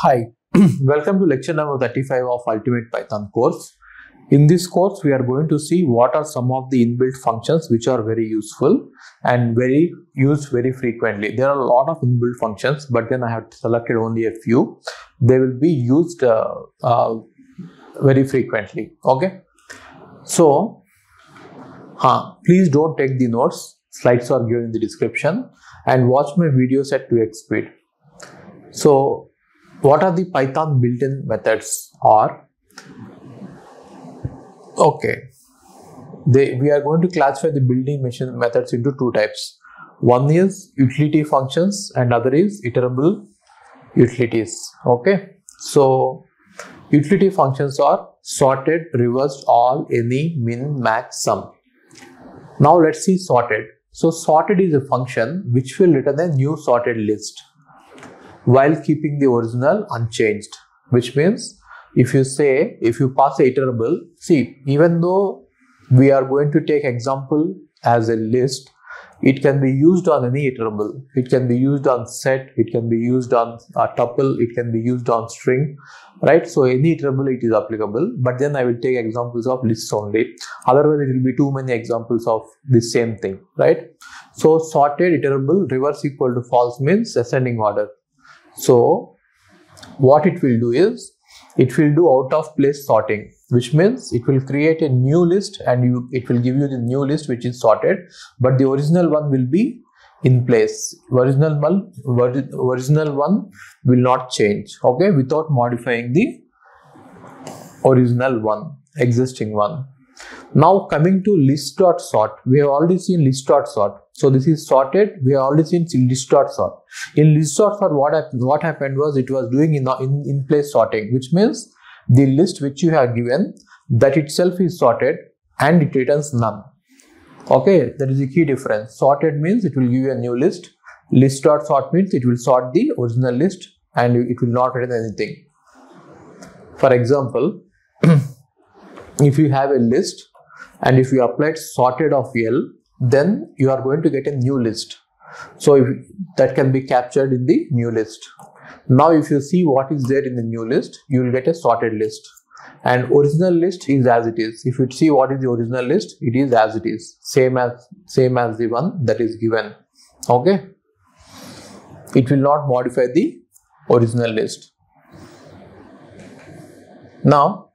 Hi, welcome to lecture number 35 of Ultimate Python course. In this course, we are going to see what are some of the inbuilt functions which are very useful and very used very frequently. There are a lot of inbuilt functions, but then I have selected only a few. They will be used uh, uh, very frequently. Okay. So, huh, please don't take the notes. Slides are given in the description and watch my videos at 2x speed. So, what are the Python built-in methods are? okay. They, we are going to classify the building machine methods into two types. One is utility functions and other is iterable utilities. Okay. So utility functions are sorted reversed all any min max sum. Now let's see sorted. So sorted is a function which will return a new sorted list while keeping the original unchanged which means if you say if you pass iterable see even though we are going to take example as a list it can be used on any iterable. It can be used on set it can be used on a tuple it can be used on string right? So any iterable it is applicable. But then i will take examples of lists only. Otherwise it will be too many examples of the same thing right? So sorted iterable reverse equal to false means ascending order so what it will do is it will do out of place sorting which means it will create a new list and you it will give you the new list which is sorted but the original one will be in place. Original original one will not change okay without modifying the original one existing one now coming to list dot sort we have already seen list dot sort. So this is sorted. We have already seen list dot sort. In list dot sort what happened what happened was it was doing in, in in place sorting which means the list which you have given that itself is sorted and it returns none. Okay that is the key difference. Sorted means it will give you a new list. List dot sort means it will sort the original list and it will not return anything. For example if you have a list and if you applied sorted of L then you are going to get a new list. So if, that can be captured in the new list. Now if you see what is there in the new list you will get a sorted list. And original list is as it is. If you see what is the original list it is as it is. Same as same as the one that is given. Okay? It will not modify the original list. Now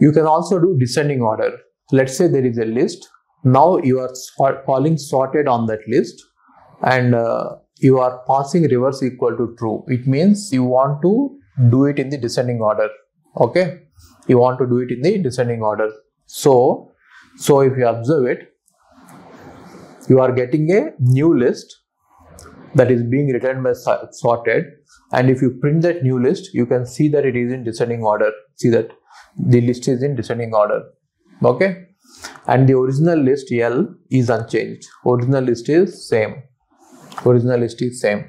you can also do descending order. Let's say there is a list. Now you are calling sorted on that list and uh, you are passing reverse equal to true. It means you want to do it in the descending order. Okay. You want to do it in the descending order. So, so if you observe it, you are getting a new list that is being written by sorted and if you print that new list you can see that it is in descending order see that the list is in descending order. Okay? And the original list L is unchanged. Original list is same. Original list is same.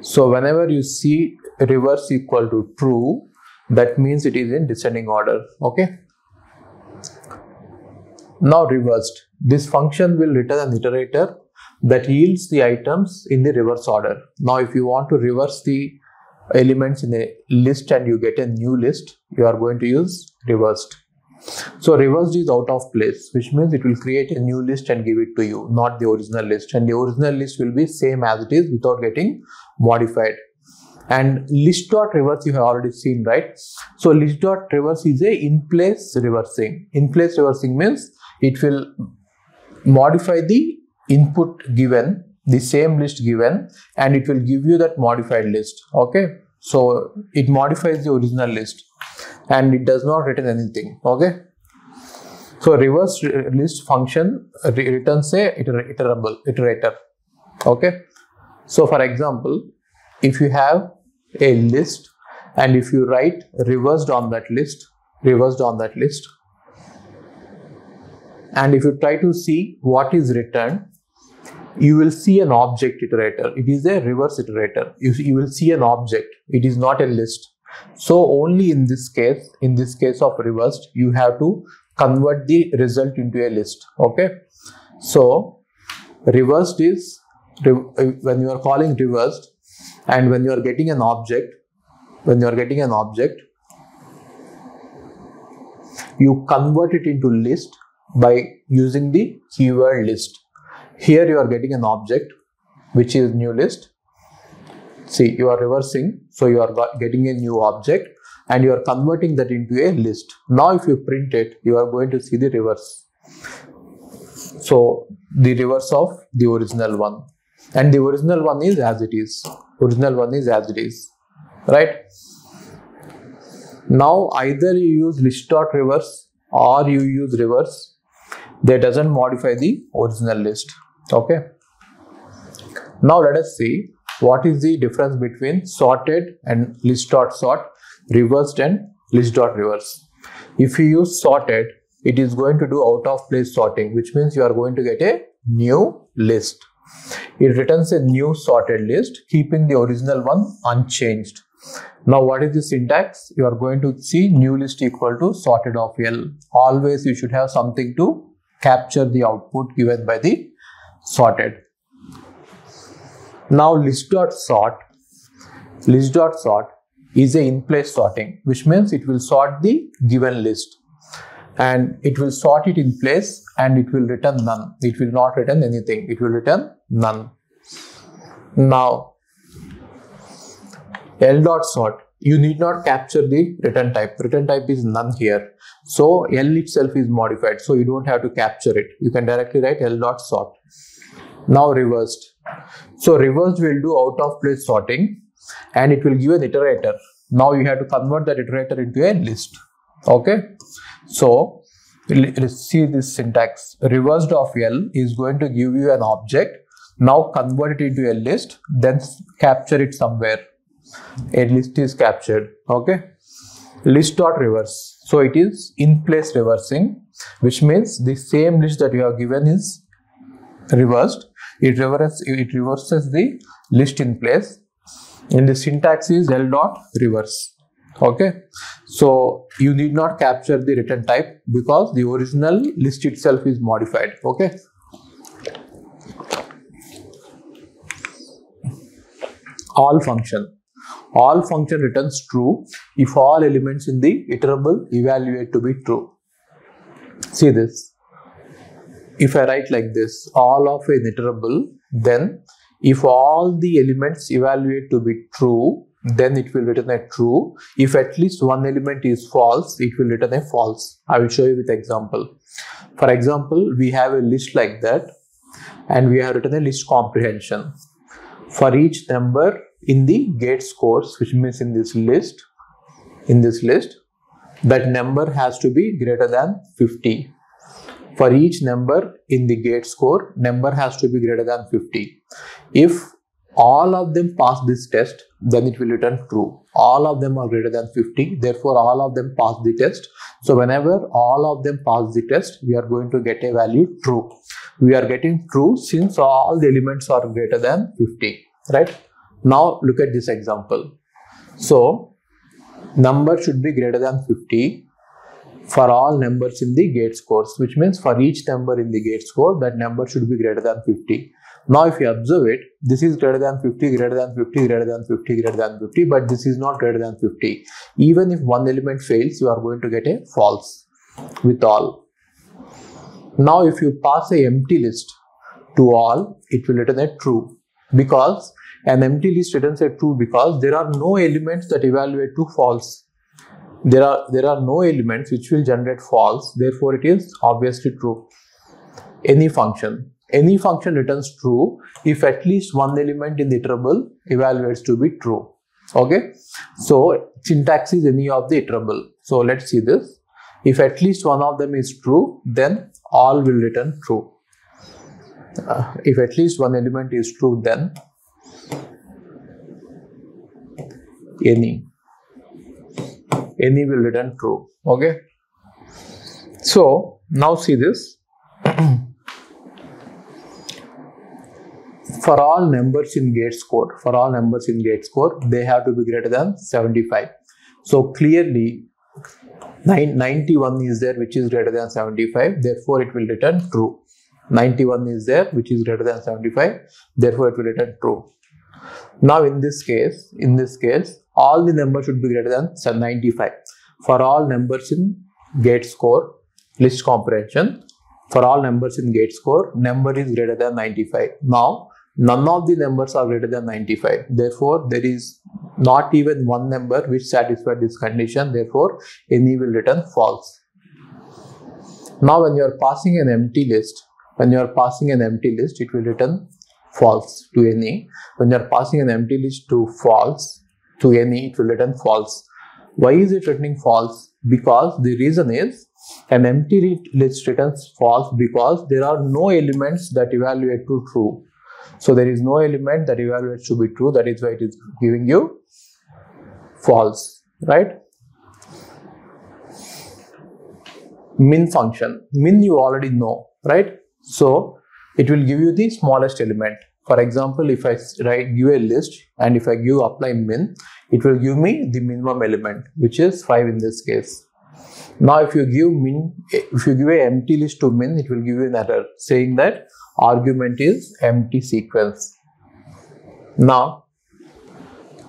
So whenever you see reverse equal to true that means it is in descending order. Okay? Now reversed. This function will return an iterator that yields the items in the reverse order. Now if you want to reverse the elements in a list and you get a new list, you are going to use reversed. So reversed is out of place, which means it will create a new list and give it to you, not the original list. And the original list will be same as it is without getting modified. And list dot reverse you have already seen, right? So list dot reverse is a in place reversing. In place reversing means it will modify the input given the same list given and it will give you that modified list okay? So it modifies the original list and it does not return anything okay? So reverse list function returns a iterable iterator okay? So for example if you have a list and if you write reversed on that list reversed on that list and if you try to see what is returned you will see an object iterator. It is a reverse iterator. You, you will see an object. It is not a list. So only in this case, in this case of reversed, you have to convert the result into a list. Okay. So reversed is uh, when you are calling reversed and when you are getting an object, when you are getting an object, you convert it into list by using the keyword list. Here you are getting an object which is new list. See, you are reversing, so you are getting a new object and you are converting that into a list. Now, if you print it, you are going to see the reverse. So, the reverse of the original one, and the original one is as it is. Original one is as it is, right? Now, either you use list dot reverse or you use reverse, that doesn't modify the original list. Okay. Now, let us see what is the difference between sorted and list dot sort reversed and list dot reverse. If you use sorted, it is going to do out of place sorting, which means you are going to get a new list. It returns a new sorted list, keeping the original one unchanged. Now, what is the syntax? You are going to see new list equal to sorted of L. Always you should have something to capture the output given by the sorted. Now, list dot sort, list dot sort is a in-place sorting, which means it will sort the given list and it will sort it in place and it will return none. It will not return anything. It will return none. Now, L dot sort, you need not capture the return type. Return type is none here. So L itself is modified. So you don't have to capture it. You can directly write L dot sort. Now reversed. So reversed will do out of place sorting and it will give an iterator. Now you have to convert that iterator into a list. Okay. So see this syntax. Reversed of L is going to give you an object. Now convert it into a list, then capture it somewhere. A list is captured. Okay. List dot reverse. So it is in place reversing, which means the same list that you have given is reversed. It reverses it reverses the list in place and the syntax is L dot reverse. Okay, so you need not capture the return type because the original list itself is modified. Okay. All function. All function returns true if all elements in the iterable evaluate to be true. See this. If I write like this, all of an iterable, then if all the elements evaluate to be true, then it will return a true. If at least one element is false, it will return a false. I will show you with example. For example, we have a list like that and we have written a list comprehension. For each number in the gate scores, which means in this list, in this list, that number has to be greater than 50 for each number in the gate score, number has to be greater than 50. If all of them pass this test, then it will return true. All of them are greater than 50, therefore all of them pass the test. So whenever all of them pass the test, we are going to get a value true. We are getting true since all the elements are greater than 50, right? Now look at this example. So number should be greater than 50 for all numbers in the gate scores, which means for each number in the gate score, that number should be greater than 50. Now, if you observe it, this is greater than 50, greater than 50, greater than 50, greater than 50, but this is not greater than 50. Even if one element fails, you are going to get a false with all. Now, if you pass a empty list to all, it will return a true because an empty list returns a true because there are no elements that evaluate to false. There are there are no elements which will generate false. Therefore it is obviously true. Any function any function returns true if at least one element in the iterable evaluates to be true. Okay? So syntax is any of the iterable. So let's see this. If at least one of them is true then all will return true. Uh, if at least one element is true then any any will return true okay? So now see this. For all numbers in gate score for all numbers in gate score they have to be greater than 75 so clearly 91 is there which is greater than 75 therefore it will return true. 91 is there which is greater than 75 therefore it will return true Now in this case, in this case, all the numbers should be greater than 95. For all numbers in gate score, list comprehension, for all numbers in gate score, number is greater than 95. Now, none of the numbers are greater than 95. Therefore, there is not even one number which satisfies this condition. Therefore, any will return false. Now, when you are passing an empty list, when you are passing an empty list, it will return false to any. When you are passing an empty list to false to any, it will return false. Why is it returning false? Because the reason is an empty list returns false because there are no elements that evaluate to true. So there is no element that evaluates to be true. That is why it is giving you false, right? Min function. Min you already know, right? So it will give you the smallest element. For example, if I write give a list and if I give apply min, it will give me the minimum element, which is 5 in this case. Now, if you give min, if you give a empty list to min, it will give you an error saying that argument is empty sequence. Now,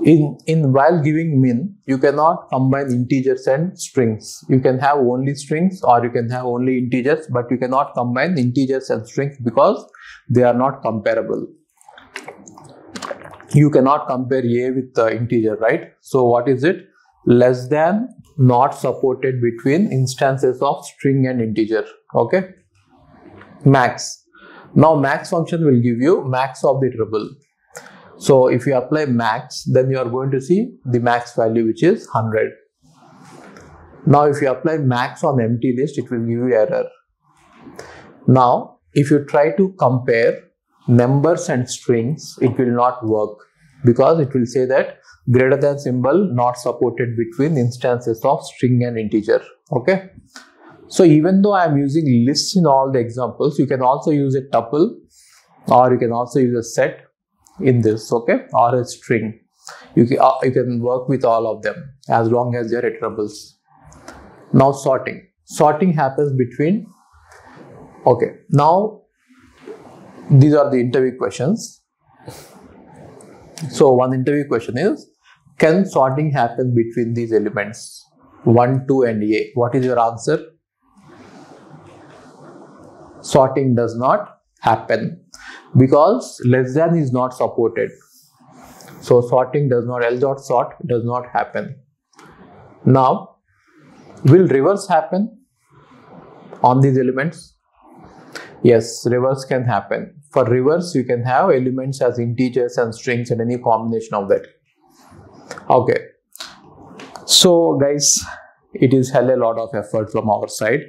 in, in while giving min, you cannot combine integers and strings. You can have only strings or you can have only integers, but you cannot combine integers and strings because they are not comparable. You cannot compare a with the integer, right? So what is it? Less than not supported between instances of string and integer. Okay. Max. Now max function will give you max of the iterable. So if you apply max, then you are going to see the max value which is 100. Now if you apply max on empty list, it will give you error. Now if you try to compare numbers and strings, it will not work because it will say that greater than symbol not supported between instances of string and integer. Okay. So even though I am using lists in all the examples, you can also use a tuple or you can also use a set in this, okay, or a string. You can, uh, you can work with all of them as long as they are iterables. Now sorting. Sorting happens between, okay, now these are the interview questions. So one interview question is, can sorting happen between these elements? 1, 2 and A. What is your answer? Sorting does not happen because less than is not supported. So sorting does not, L dot sort does not happen. Now, will reverse happen on these elements? Yes, reverse can happen. For reverse, you can have elements as integers and strings and any combination of that. Okay. So guys, it is hell a lot of effort from our side.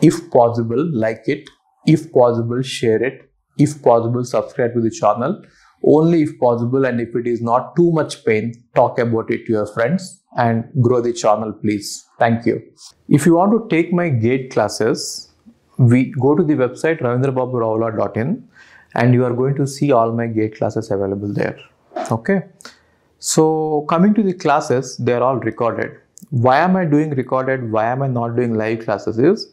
If possible, like it. If possible, share it. If possible, subscribe to the channel. Only if possible and if it is not too much pain, talk about it to your friends and grow the channel please. Thank you. If you want to take my GATE classes, we go to the website ravindrababuravula.in and you are going to see all my gate classes available there okay so coming to the classes they are all recorded why am i doing recorded why am i not doing live classes is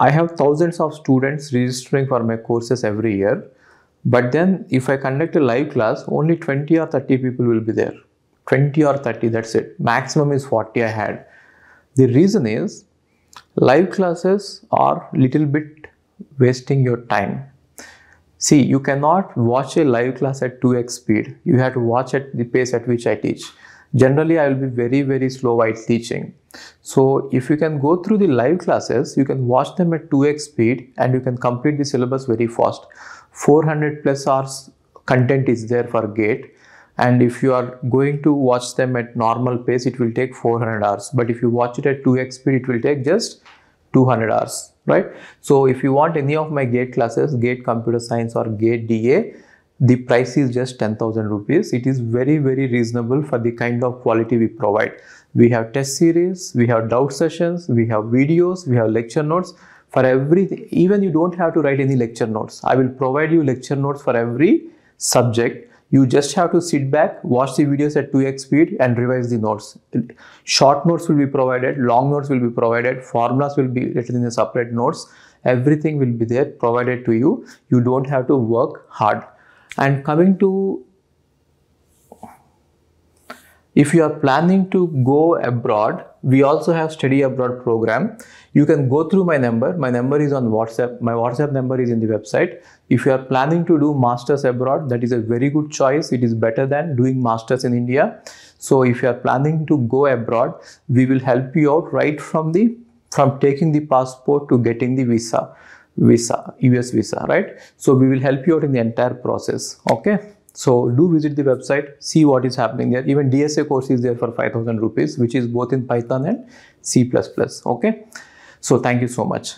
i have thousands of students registering for my courses every year but then if i conduct a live class only 20 or 30 people will be there. 20 or 30 that's it. Maximum is 40 i had. The reason is live classes are little bit wasting your time. See you cannot watch a live class at 2x speed. You have to watch at the pace at which i teach. Generally i will be very very slow while teaching so if you can go through the live classes you can watch them at 2x speed and you can complete the syllabus very fast. 400 plus hours content is there for gate. And if you are going to watch them at normal pace it will take 400 hours. But if you watch it at 2x speed it will take just 200 hours right? So if you want any of my gate classes gate computer science or gate da the price is just 10000 rupees. It is very very reasonable for the kind of quality we provide we have test series we have doubt sessions we have videos we have lecture notes for every even you don't have to write any lecture notes i will provide you lecture notes for every subject you just have to sit back, watch the videos at 2x speed and revise the notes. Short notes will be provided, long notes will be provided, formulas will be written in the separate notes. Everything will be there provided to you. You don't have to work hard. and coming to if you are planning to go abroad we also have study abroad program. You can go through my number. My number is on whatsapp. My whatsapp number is in the website. If you are planning to do masters abroad that is a very good choice. It is better than doing masters in india. So if you are planning to go abroad we will help you out right from the from taking the passport to getting the visa visa us visa right? So we will help you out in the entire process. Okay so do visit the website, see what is happening there. Even DSA course is there for 5000 rupees, which is both in Python and C++. Okay. So thank you so much.